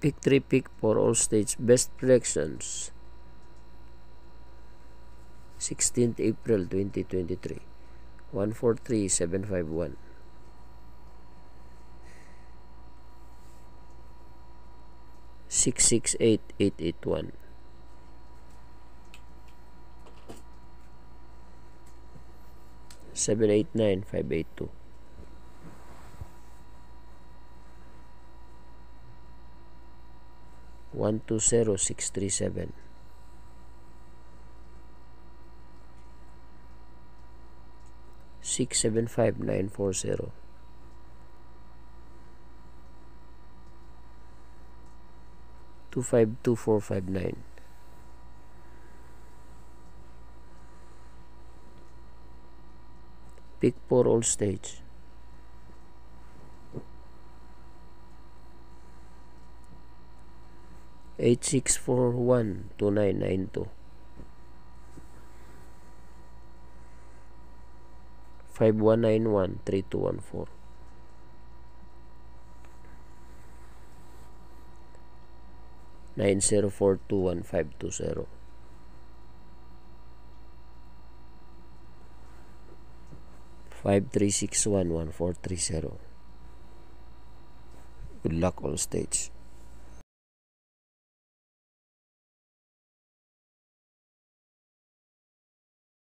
Pick 3 pick for all stage best predictions. 16th April 2023. 143751. Six six eight eight eight one. Seven eight nine five eight two. One two zero six three seven. Six seven five nine four zero. Two five two four five nine. Pick for all stage. Eight six four one two nine nine two. Five one nine one three two one four. Nine zero four two one five two zero. Five three six one one four three zero. Good luck all stage.